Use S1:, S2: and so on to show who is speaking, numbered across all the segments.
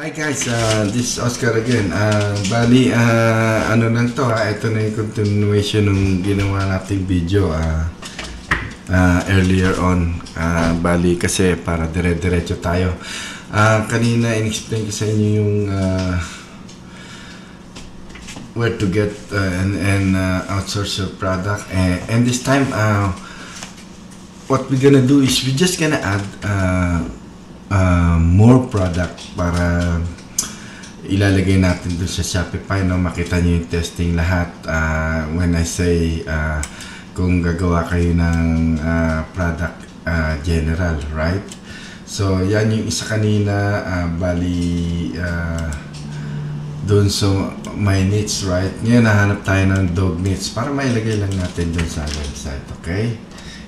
S1: Hi guys, uh, this is Oscar again. Uh, bali, uh, ano lang to, uh, ito na yung continuation ng ginawa nating video uh, uh, earlier on. Uh, bali kasi para dire-diretso tayo. Uh, kanina in-explain ko sa inyo yung uh, where to get uh, and, and uh, outsource your product. And, and this time, uh, what we're gonna do is we're just gonna add uh, uh, more product para ilalagay natin dun sa Shopify no? Makita niyo yung testing lahat. Uh, when I say uh, kung gagawa kayo ng uh, product uh, general right? So yan yung isa kanina uh, bali uh, dun sa my needs right? Ngayon nahanap tayo ng dog needs para mailagay lang natin dun sa website okay?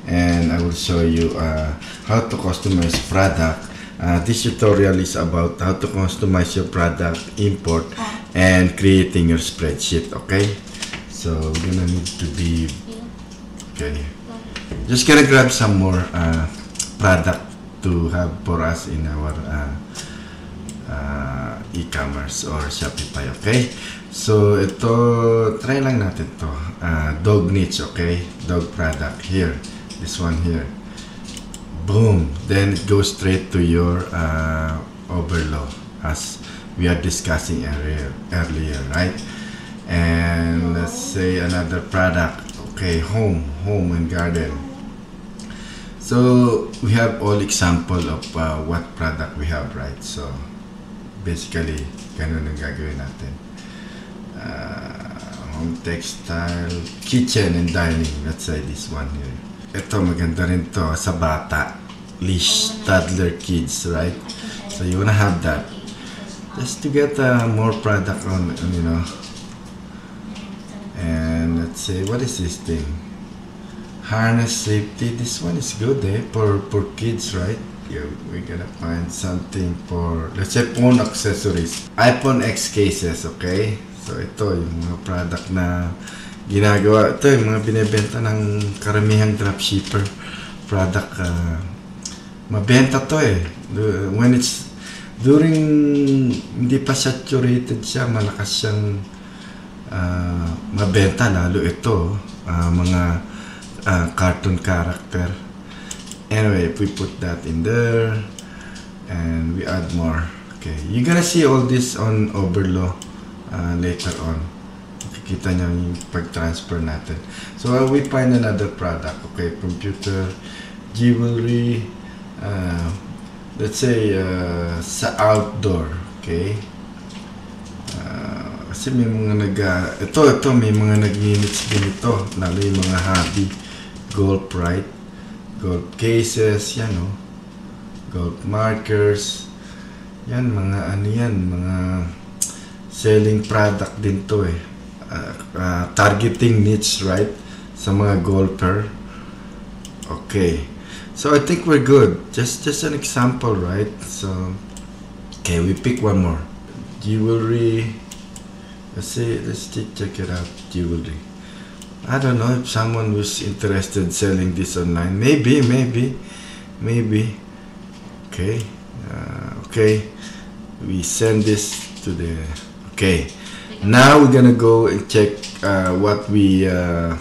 S1: And I will show you uh, how to customize product Uh, this tutorial is about how to customize your product, import, and creating your spreadsheet, okay? So, we're gonna need to be, okay. Just gonna grab some more uh, product to have for us in our uh, uh, e-commerce or Shopify, okay? So, ito, try lang natin to. Uh, dog niche, okay? Dog product, here. This one here boom. Then it goes straight to your uh, overload as we are discussing earlier, earlier right? And let's say another product. Okay home home and garden. So we have all example of uh, what product we have right? So basically ganun ang gagawin natin. Uh, home textile kitchen and dining. Let's say this one here ito maganda rin to sa bata. Leash toddler kids right? So you wanna have that. Just to get uh, more product on you know. And let's say what is this thing? Harness safety. This one is good eh for for kids right? Yeah, we're gonna find something for let's say phone accessories. iphone x cases okay? So ito yung mga product na ginagawa ito yung mga binibenta ng karamihang dropshipper product uh, mabenta to eh. When it's during hindi pa saturated siya malakas siyang uh, mabenta lalo ito uh, mga uh, cartoon character. Anyway we put that in there and we add more. Okay you're gonna see all this on overlaw uh, later on makikita niyo yung pag-transfer natin. So, uh, we find another product. Okay, computer, jewelry, uh, let's say, uh, sa outdoor. Okay? Uh, kasi may mga nag... Uh, ito, ito, may mga nag-minutes din ito. Lalo yung mga hobby. Gold right? Gold cases, yan o. Oh. Gold markers. Yan, mga ano yan, mga selling product din to eh uh, uh, targeting niche, right? Sa mga golfer. Okay. So I think we're good. Just just an example, right? So okay, we pick one more. Jewelry. Let's see. Let's check it out. Jewelry. I don't know if someone was interested selling this online. Maybe, maybe, maybe. Okay. Uh, okay. We send this to the. Okay. Now we're gonna go and check uh, what we uh,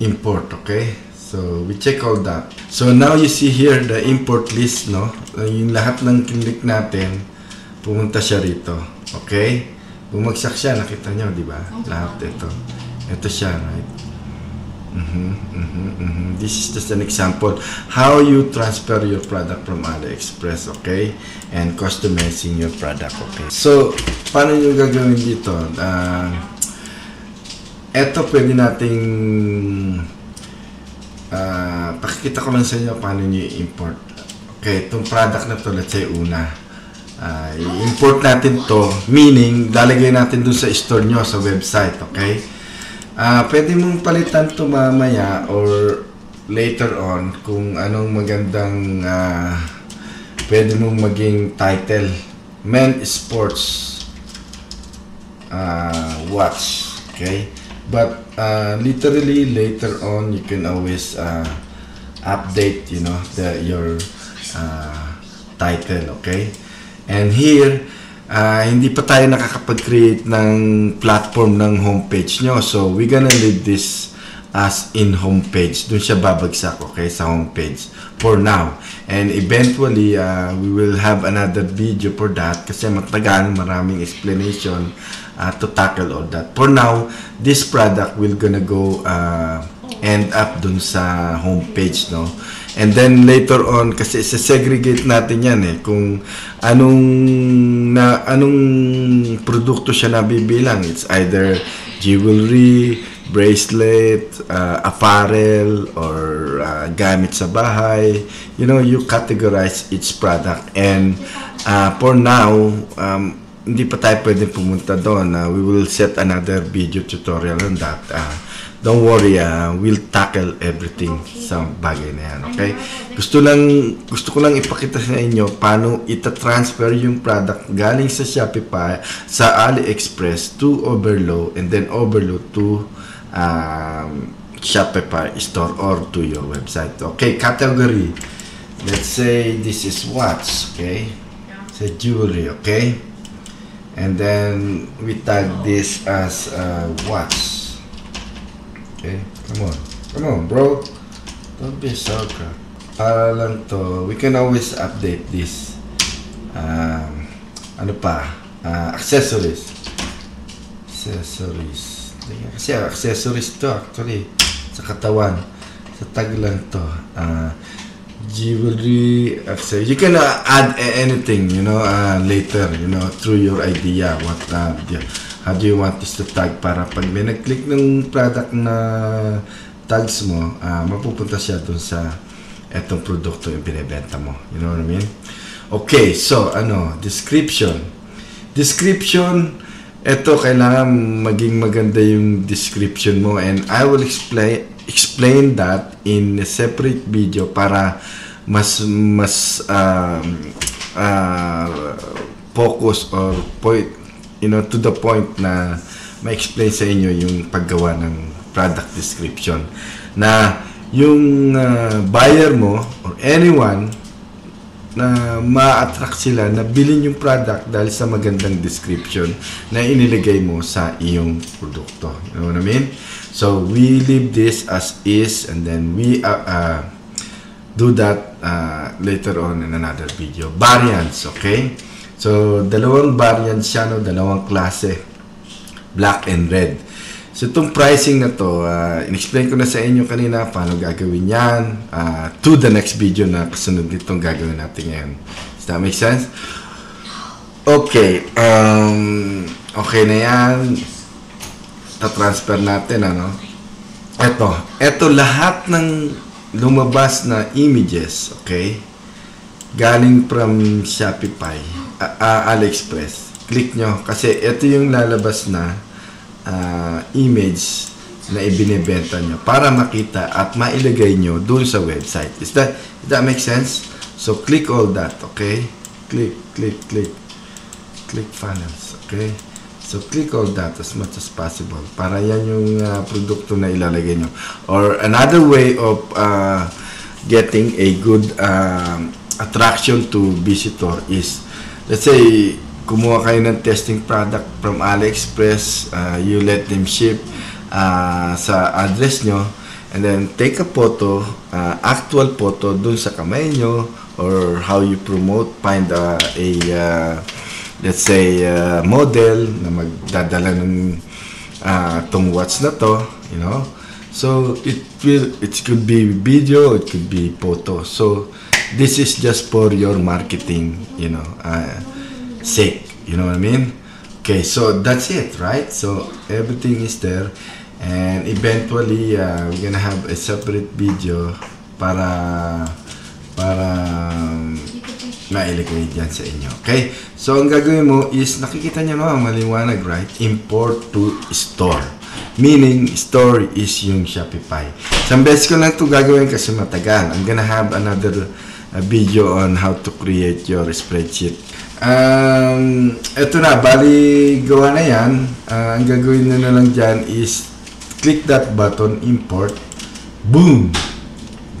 S1: import, okay? So we check all that. So now you see here the import list, no? Yung lahat ng click natin, pumunta siya rito. Okay? Bumagsak siya, nakita nyo, di ba? Lahat ito. Ito siya, right? Mm-hmm, mm-hmm, mm-hmm. This is just an example how you transfer your product from AliExpress, okay? And customizing your product, okay? So, paano nyo gagawin dito? Uh, eto pwede nating uh, pakikita ko lang sa inyo paano nyo i-import. Okay, itong product na to, let's say una. Uh, i-import natin to, meaning, lalagay natin dun sa store nyo, sa website, okay? Uh, pwede mong palitan to mamaya or later on kung anong magandang uh, pwede mong maging title. Men Sports uh, Watch. Okay? But uh, literally later on you can always uh, update you know the your uh, title okay And here, ah, hindi pa tayo nakakapag-create ng platform ng homepage nyo. So, we're gonna leave this as in homepage. Doon siya babagsak, okay, sa homepage for now. And eventually, uh, we will have another video for that kasi matagal, maraming explanation uh, to tackle all that. For now, this product will gonna go uh, end up dun sa homepage, no? And then later on, kasi segregate natin yan eh, kung anong na anong produkto siya nabibilang. It's either jewelry, bracelet, uh, apparel, or uh, gamit sa bahay. You know, you categorize each product. And uh, for now, um, hindi pa tayo pwedeng pumunta doon. Uh, we will set another video tutorial on that. Uh, don't worry, uh, we'll tackle everything sa bagay na yan, okay? Gusto lang, gusto ko lang ipakita sa inyo paano ita-transfer yung product galing sa Shopify, sa AliExpress to Overload, and then Overload to um, Shopify store or to your website. Okay, category. Let's say this is watch, okay? Say jewelry, okay? And then we tag this as uh, watch. Okay, come on. Come on, bro. Don't be so crap. Para lang to, we can always update this. Um, ano pa? Uh, accessories. Accessories. Kasi accessories to actually. Sa katawan. Sa tag lang to. Uh, jewelry, accessories. You can uh, add anything, you know, uh, later, you know, through your idea. What, uh, how do you want this to tag para pag may nag-click ng product na tags mo, uh, mapupunta siya dun sa etong produkto yung binibenta mo. You know what I mean? Okay, so ano, description. Description, eto kailangan maging maganda yung description mo and I will explain explain that in a separate video para mas mas um, uh, focus or point you know to the point na ma-explain sa inyo yung paggawa ng product description na yung uh, buyer mo or anyone na ma-attract sila na bilhin yung product dahil sa magandang description na iniligay mo sa iyong produkto. You know what I mean? So, we leave this as is and then we uh, uh, do that uh, later on in another video. Variants, okay? So, dalawang variants siya, no? dalawang klase. Black and red. So, itong pricing na to, uh, in-explain ko na sa inyo kanina paano gagawin yan uh, to the next video na kasunod nitong gagawin natin ngayon. Does that make sense? Okay. Um, okay na yan. Ta-transfer natin, ano? Ito. Ito lahat ng lumabas na images, okay? Galing from Shopify, uh, uh, AliExpress. Click nyo kasi ito yung lalabas na uh, image na ibinebenta nyo para makita at mailagay nyo dun sa website. Is that, does that make sense? So, click all that, okay? Click, click, click. Click funnels, okay? So, click all that as much as possible para yan yung uh, produkto na ilalagay nyo. Or another way of uh, getting a good um, attraction to visitor is, let's say, kumuha kayo ng testing product from AliExpress, uh, you let them ship uh, sa address nyo, and then take a photo, uh, actual photo dun sa kamay nyo, or how you promote, find uh, a, uh, let's say, uh, model na magdadala ng uh, tong watch na to, you know. So, it will, it could be video, it could be photo. So, this is just for your marketing, you know, uh, sake. You know what I mean? Okay, so that's it, right? So everything is there, and eventually uh, we're gonna have a separate video para para um, dyan sa inyo. Okay? So, ang gagawin mo is, nakikita nyo naman, maliwanag, right? Import to store. Meaning, store is yung Shopify. Isang beses ko lang ito gagawin kasi matagal. I'm gonna have another uh, video on how to create your spreadsheet. Um, eto na, bali gawa na yan. Uh, ang gagawin na na lang dyan is click that button, import. Boom!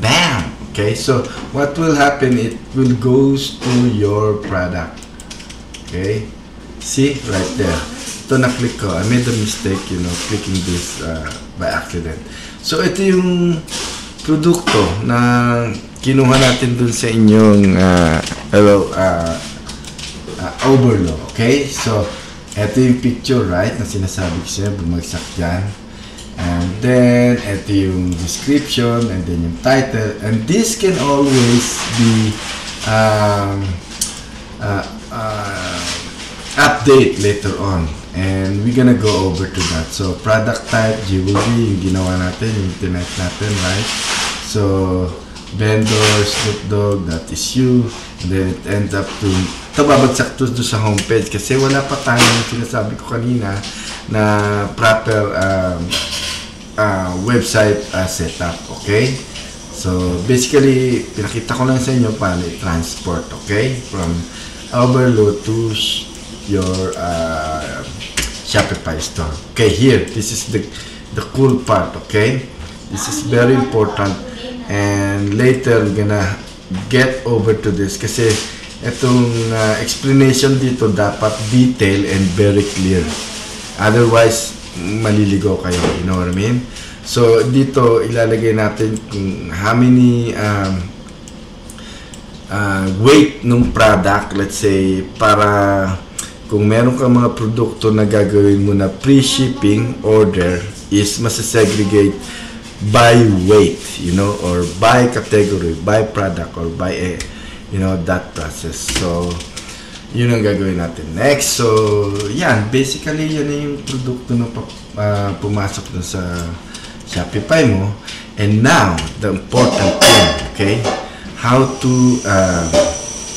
S1: Bam! Okay, so what will happen, it will goes to your product. Okay? See? Right there. Ito na-click ko. I made a mistake, you know, clicking this uh, by accident. So, ito yung produkto na kinuha natin dun sa inyong uh, hello, uh, uh, overload. Okay? So, ito yung picture, right? Na sinasabi ko sa'yo, bumagsak dyan. And then, ito yung description, and then yung title. And this can always be um, uh, uh, update later on. And we're gonna go over to that. So, product type, jewelry, yung ginawa natin, yung tinet natin, right? So, vendor, Snoop Dogg, that is you. And then it ends up to, ito babagsak to doon sa homepage kasi wala pa tayo yung sinasabi ko kanina na proper um, uh, website uh, setup, okay? So, basically, pinakita ko lang sa inyo paano i-transport, okay? From overload to your uh, Shopify store. Okay, here, this is the the cool part, okay? This is very important. And later, gonna get over to this kasi itong uh, explanation dito dapat detail and very clear. Otherwise, maliligo kayo. You know what I mean? So, dito, ilalagay natin kung how many um, uh, weight ng product, let's say, para kung meron kang mga produkto na gagawin mo na pre-shipping order is masasegregate by weight, you know, or by category, by product, or by, a, you know, that process. So, yun ang gagawin natin next. So, yan, basically, yan yung produkto na uh, pumasok na sa Shopify mo. And now, the important thing, okay, how to uh,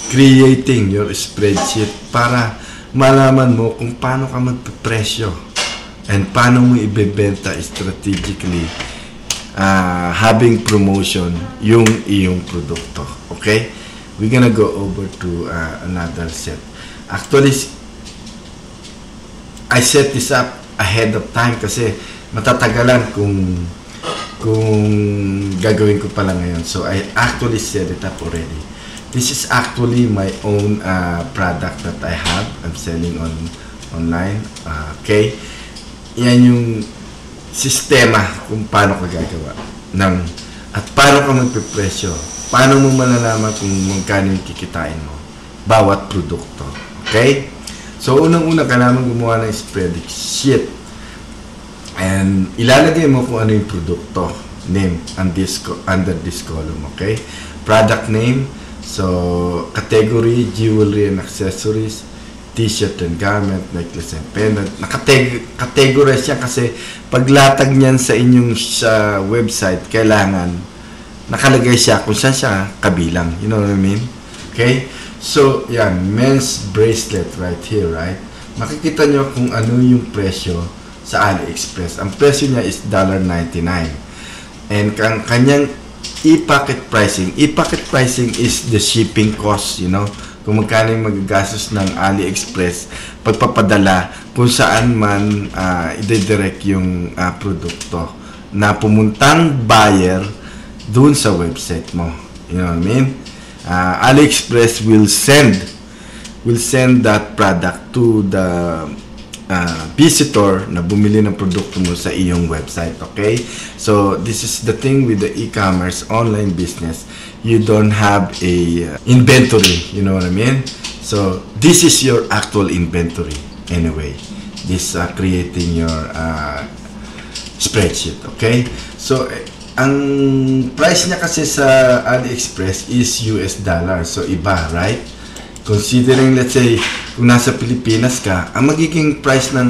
S1: creating your spreadsheet para malaman mo kung paano ka magpipresyo and paano mo ibebenta strategically uh, having promotion yung iyong produkto. Okay? We're gonna go over to uh, another set. Actually, I set this up ahead of time kasi matatagalan kung kung gagawin ko pala ngayon. So, I actually set it up already. This is actually my own uh, product that I have. I'm selling on online. Uh, okay? Yan yung sistema kung paano ka gagawa ng at paano ka magpipresyo. Paano mo malalaman kung magkano yung kikitain mo bawat produkto. Okay? So, unang-una kailangan gumawa ng spreadsheet. And ilalagay mo kung ano yung produkto name and this, under this column. Okay? Product name, So, category, jewelry and accessories, t-shirt and garment, necklace and pendant. Nakategorize siya kasi paglatag niyan sa inyong sa website, kailangan nakalagay siya kung saan siya kabilang. You know what I mean? Okay? So, yan. Men's bracelet right here, right? Makikita nyo kung ano yung presyo sa AliExpress. Ang presyo niya is $1.99. And kang kanyang e-packet pricing. E-packet pricing is the shipping cost, you know. Kung magkano yung magagastos ng AliExpress pagpapadala kung saan man uh, ide-direct yung uh, produkto na pumuntang buyer dun sa website mo. You know what I mean? Uh, AliExpress will send will send that product to the uh, visitor na bumili ng produkto mo sa iyong website. Okay? So, this is the thing with the e-commerce online business. You don't have a uh, inventory. You know what I mean? So, this is your actual inventory anyway. This uh, creating your uh, spreadsheet. Okay? So, ang price niya kasi sa AliExpress is US dollar. So, iba, right? Considering, let's say, kung nasa Pilipinas ka, ang magiging price ng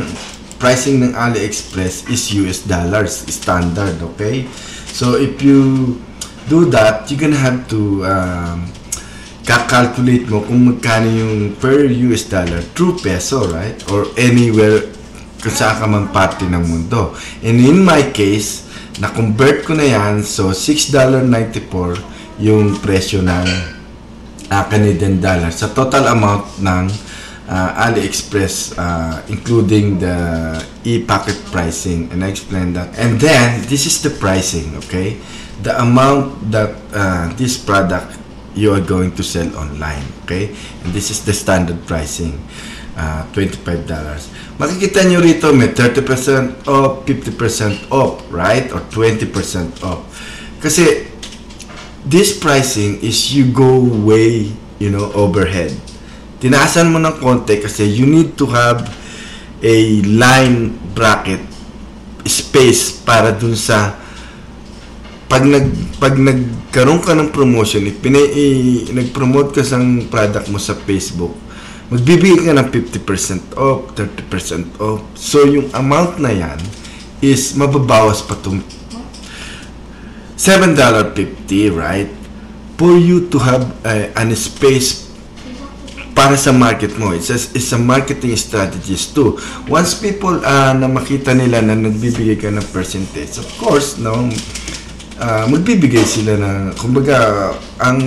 S1: pricing ng AliExpress is US dollars, standard, okay? So, if you do that, you're gonna have to um, calculate mo kung magkano yung per US dollar true peso, right? Or anywhere kung saan ka man parte ng mundo. And in my case, na-convert ko na yan, so $6.94 yung presyo ng uh, Canadian dollar sa total amount ng uh, AliExpress uh, including the e-packet pricing and I explained that and then this is the pricing okay the amount that uh, this product you are going to sell online. Okay? And this is the standard pricing. Uh, $25. Makikita nyo rito may 30% off, 50% off, right? Or 20% off. Kasi this pricing is you go way, you know, overhead. Tinaasan mo ng konti kasi you need to have a line bracket space para dun sa pag nag pag nagkaroon ka ng promotion, if pina, i, nag-promote ka sa product mo sa Facebook, magbibigay ka ng 50% off, 30% off. So, yung amount na yan is mababawas pa itong $7.50, right? For you to have uh, an space para sa market mo. It's a, it's a marketing strategies too. Once people uh, na makita nila na nagbibigay ka ng percentage, of course, no, uh, magbibigay sila na, kumbaga, ang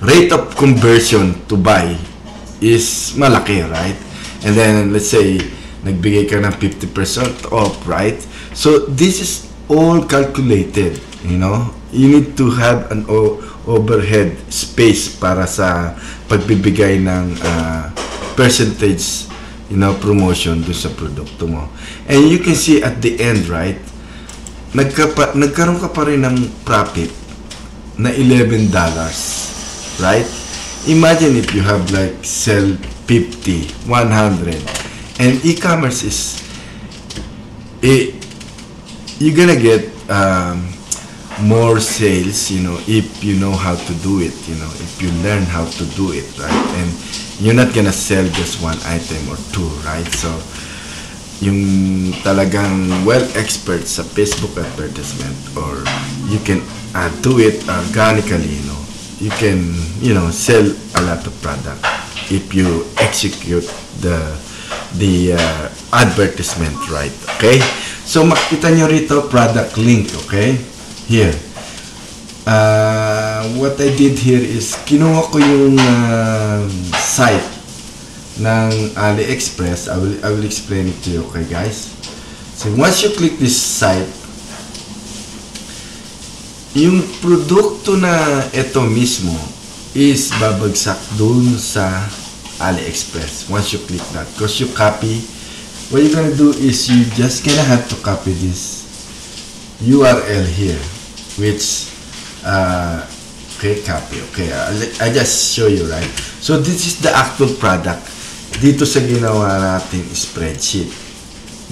S1: rate of conversion to buy is malaki, right? And then, let's say, nagbigay ka ng 50% off, right? So, this is all calculated, you know? You need to have an overhead space para sa pagbibigay ng uh, percentage, you know, promotion do sa produkto mo. And you can see at the end, right? Nagkapa, nagkaroon ka pa rin ng profit na $11 right? Imagine if you have like sell 50, 100, and e-commerce is, eh, you're gonna get um, more sales, you know, if you know how to do it, you know, if you learn how to do it, right? And you're not gonna sell just one item or two, right? So, yung talagang well expert sa Facebook advertisement or you can add to it organically, you know, you can, you know, sell a lot of product if you execute the the uh, advertisement right. Okay? So, makita nyo rito, product link, okay? Here. Uh, what I did here is, kinuha ko yung uh, site ng AliExpress. I will, I will explain it to you, okay guys? So, once you click this site, yung produkto na ito mismo is babagsak dun sa AliExpress once you click that because you copy what you're gonna do is you just gonna have to copy this URL here which uh, okay copy okay I, I just show you right so this is the actual product dito sa ginawa natin spreadsheet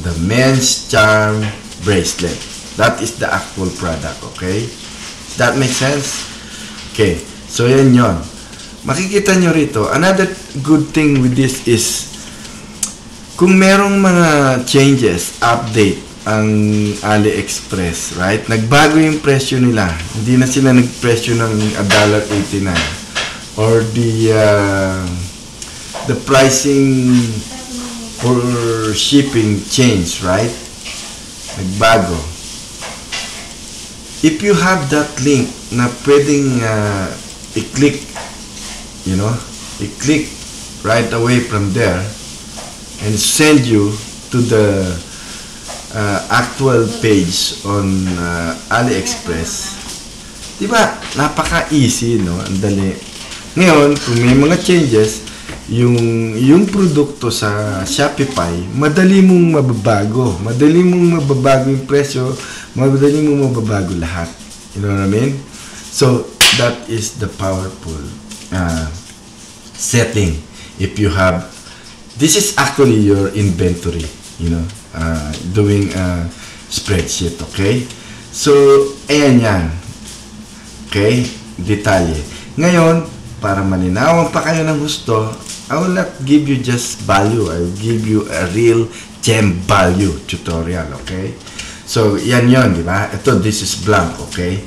S1: the men's charm bracelet that is the actual product okay That makes sense? Okay. So, yan yon. Makikita nyo rito, another good thing with this is, kung merong mga changes, update, ang AliExpress, right? Nagbago yung presyo nila. Hindi na sila nagpresyo ng $1.89 or the uh, the pricing for shipping change, right? Nagbago if you have that link na pwedeng uh, i-click, you know, i-click right away from there and send you to the uh, actual page on uh, AliExpress, di ba, napaka-easy, no? Ang dali. Ngayon, kung may mga changes, yung yung produkto sa Shopify, madali mong mababago. Madali mong mababago yung presyo, madali mong mababago lahat. You know what I mean? So, that is the powerful uh, setting. If you have, this is actually your inventory, you know, uh, doing a spreadsheet, okay? So, ayan yan. Okay? Detalye. Ngayon, para malinawan pa kayo ng gusto, I will not give you just value. I will give you a real gem value tutorial, okay? So, yan yon, di ba? Ito, this is blank, okay?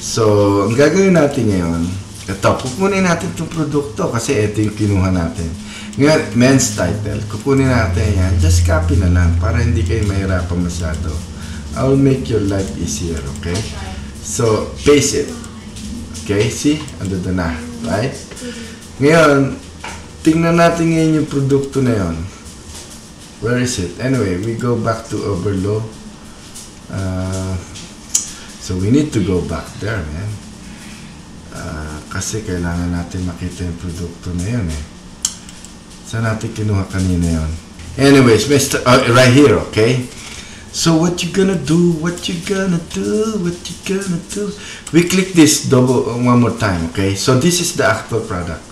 S1: So, ang gagawin natin ngayon, ito, kukunin natin itong produkto kasi ito yung kinuha natin. Ngayon, men's title, kukunin natin yan. Just copy na lang para hindi kayo mahirapan masyado. I will make your life easier, okay? So, paste it. Okay, see? Ando na, right? Ngayon, tingnan natin ngayon yung produkto na yon. Where is it? Anyway, we go back to Overlow. Uh, so we need to go back there, man. Uh, kasi kailangan natin makita yung produkto na yun eh. Saan natin kinuha kanina yun? Anyways, Mr. Uh, right here, okay? So what you gonna do? What you gonna do? What you gonna do? We click this double uh, one more time, okay? So this is the actual product.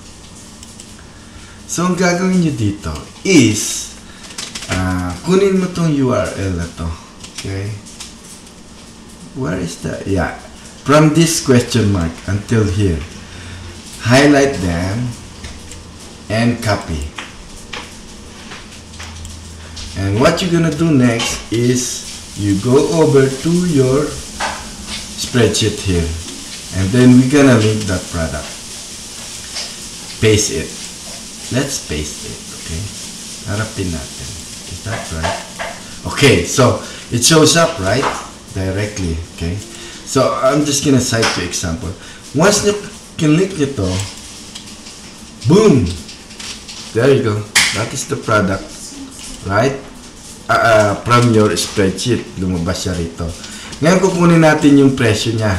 S1: So ang gagawin nyo dito is uh, kunin mo tong URL na to, okay? Where is that? Yeah. From this question mark until here. Highlight them and copy. And what you're gonna do next is you go over to your spreadsheet here. And then we're gonna link that product. Paste it. Let's paste it, okay? Harapin natin. Is that right? Okay, so it shows up, right? Directly, okay? So I'm just gonna cite the example. Once you click to, boom! There you go. That is the product right? Uh, uh, from your spreadsheet, lumabas siya rito. Ngayon kukunin natin yung presyo niya.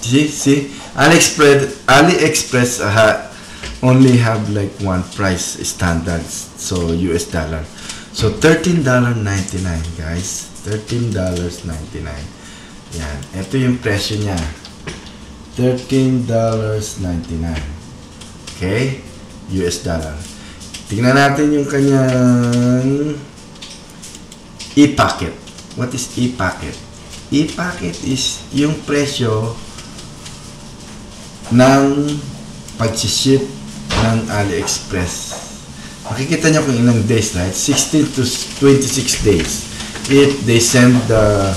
S1: See, see? AliExpress, AliExpress uh, only have like one price standards, so US dollar. So $13.99 guys. $13.99. Yan. Ito yung presyo niya. $13.99. Okay? US dollar. Tingnan natin yung kanyang e-packet. What is e-packet? E-packet is yung presyo ng pag-ship ng AliExpress. Makikita nyo kung ilang days, right? 16 to 26 days if they send the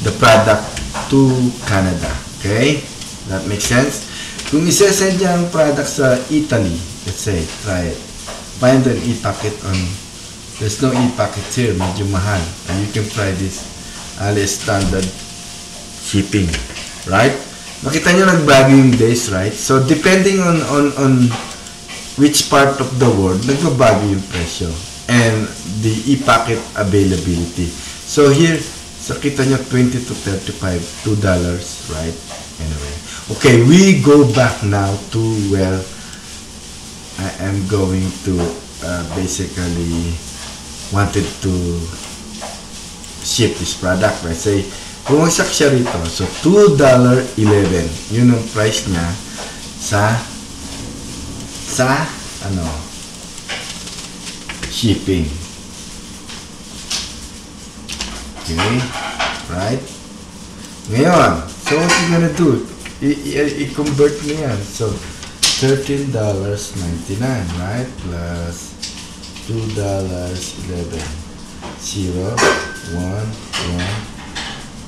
S1: the product to Canada. Okay? That makes sense? Kung isa-send niya ang product sa Italy, let's say, try it. Find an e-packet on, there's no e-packet here, medyo mahal. And you can try this Ali standard shipping. Right? Makita nyo nagbago yung days, right? So, depending on, on, on which part of the world, nagbabago yung presyo. And the e-packet availability. So, here, sa kita nyo, 20 to 35, $2, right? Anyway. Okay, we go back now to, well, I am going to uh, basically wanted to ship this product. Let's say, bumagsak siya rito. So, $2.11. Yun ang price niya sa sa ano shipping. Okay? Right? Ngayon, so what you gonna do? I-convert mo yan. So, $13.99, right? Plus $2.11. 0, 1, 1,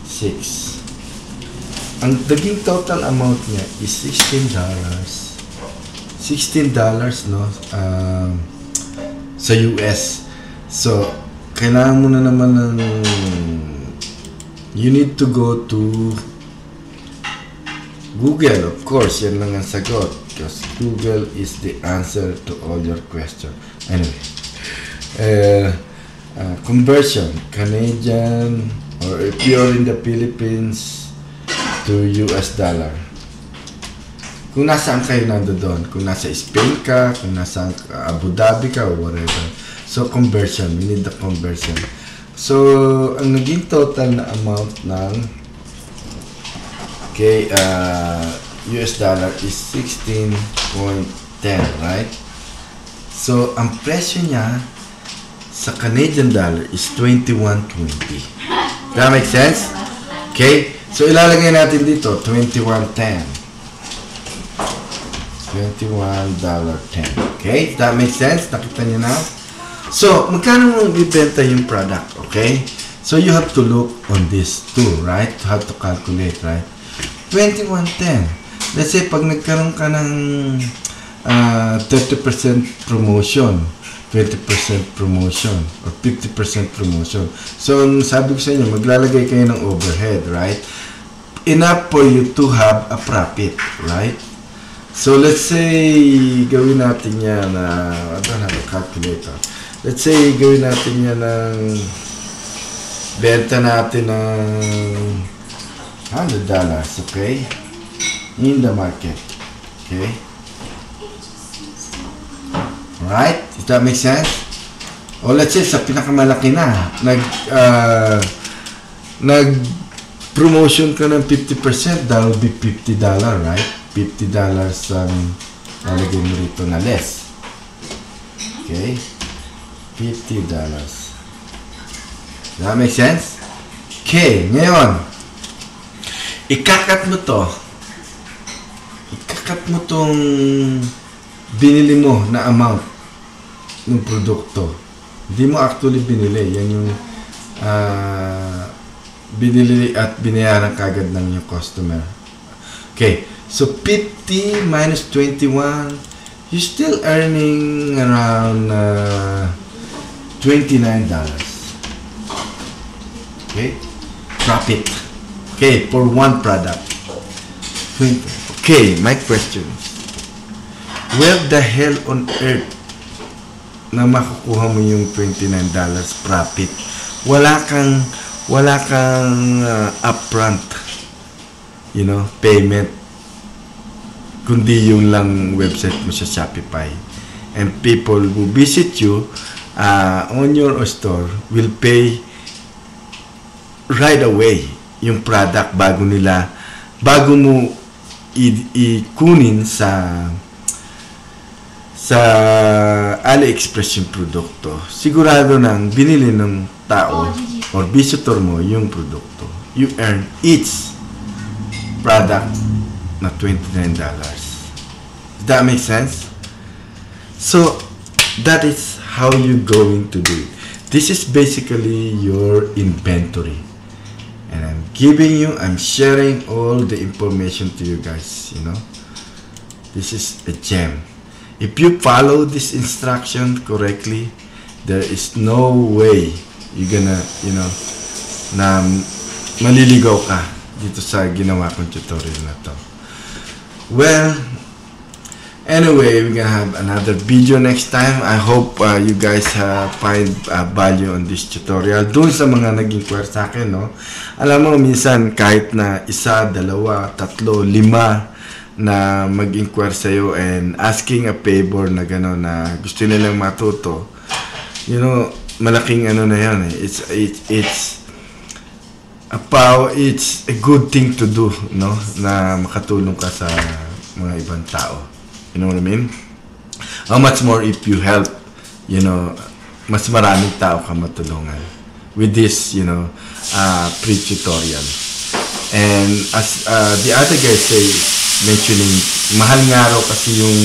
S1: 6. Ang naging total amount niya is $16. $16 no um, sa US. So, kailangan mo na naman ng you need to go to Google, of course, yan lang ang sagot. Because Google is the answer to all your question. Anyway, uh, uh, conversion, Canadian, or if you're in the Philippines, to US dollar. Kung nasaan kayo nandoon, kung nasa Spain ka, kung nasa Abu Dhabi ka, or whatever. So, conversion, we need the conversion. So, ang naging total na amount ng okay, uh, US dollar is 16.10, right? So, ang presyo niya sa Canadian dollar is 21.20. That make sense? Okay? So, ilalagay natin dito, 21.10. $21.10. Okay? That makes sense? Nakita niyo na? So, magkano mo ibenta yung product? Okay? So, you have to look on this too, right? You have to calculate, right? 21.10. Let's say, pag nagkaroon ka ng uh, 30% promotion, 20% promotion, or 50% promotion. So, sabi ko sa inyo, maglalagay kayo ng overhead, right? Enough for you to have a profit, right? So, let's say, gawin natin yan na, uh, I don't have a calculator. Let's say, gawin natin yan ng, benta natin ng $100, okay? In the market. Okay? Right? Does that make sense? O let's say, sa pinakamalaki na, nag, uh, nag, promotion ka ng 50%, that will be $50, right? $50 ang lalagay mo rito na less. Okay? $50. Does that make sense? Okay, ngayon, ikakat mo to. Ikakat mo tong binili mo na amount ng produkto. Hindi mo actually binili. Yan yung ah, binili at binayaran kagad ng yung customer. Okay. So, 50 minus 21, you're still earning around uh, $29. Okay? Profit. Okay, for one product. 20. Okay, my question where the hell on earth na makukuha mo yung $29 profit? Wala kang, wala kang uh, upfront, you know, payment kundi yung lang website mo sa Shopify. And people who visit you uh, on your store will pay right away yung product bago nila bago mo i- ikunin sa sa AliExpress yung produkto. Sigurado nang binili ng tao or visitor mo yung produkto. You earn each product na $29. Does that make sense? So, that is how you're going to do it. This is basically your inventory. And I'm giving you, I'm sharing all the information to you guys, you know. This is a gem. If you follow this instruction correctly, there is no way you're gonna, you know, na maliligaw ka dito sa ginawa kong tutorial na to. Well, anyway, we're gonna have another video next time. I hope uh, you guys uh, find uh, value on this tutorial. Doon sa mga nag-inquire sa akin, no? Alam mo, minsan kahit na isa, dalawa, tatlo, lima na mag-inquire sa'yo and asking a favor na gano'n na gusto nilang matuto, you know, malaking ano na yan eh. It's, it, it's, a power, it's a good thing to do, no? Na makatulong ka sa mga ibang tao. You know what I mean? How much more if you help, you know, mas maraming tao ka matulungan with this, you know, uh, pre-tutorial. And as uh, the other guy say, mentioning, mahal nga raw kasi yung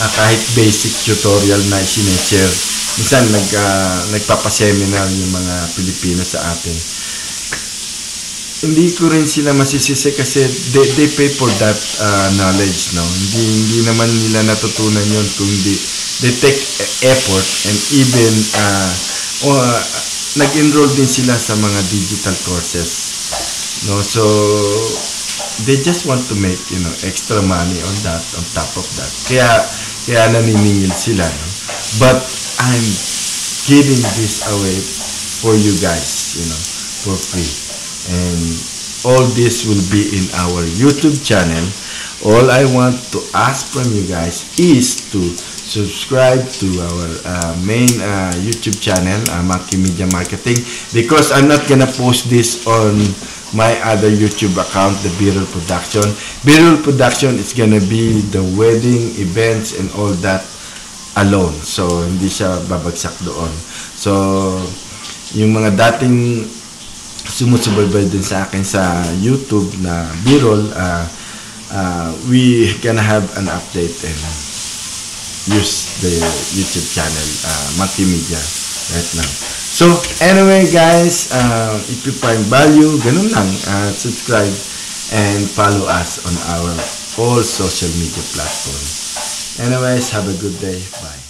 S1: uh, kahit basic tutorial na sineshare. Minsan nag, uh, nagpapaseminar yung mga Pilipino sa atin hindi ko rin sila masisisi kasi they, they pay for that uh, knowledge no? Hindi hindi naman nila natutunan yon kung hindi they take effort and even uh, uh, nag-enroll din sila sa mga digital courses no? So they just want to make you know extra money on that on top of that. Kaya kaya naniningil sila no? But I'm giving this away for you guys you know for free and all this will be in our YouTube channel. All I want to ask from you guys is to subscribe to our uh, main uh, YouTube channel, uh, Maki Media Marketing, because I'm not gonna post this on my other YouTube account, the Birol Production. Birol Production is gonna be the wedding events and all that alone. So, hindi siya babagsak doon. So, yung mga dating sumusubaybay din sa akin sa YouTube na Birol, uh, uh, we gonna have an update and use the YouTube channel, uh, Multimedia, right now. So, anyway guys, uh, if you find value, ganun lang, uh, subscribe and follow us on our all social media platforms. Anyways, have a good day. Bye.